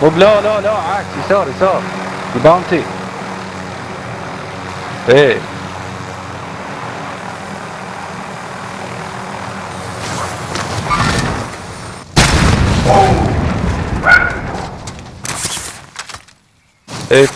طب لا لا لا عكس يسار يسار ببانتي ايه ايه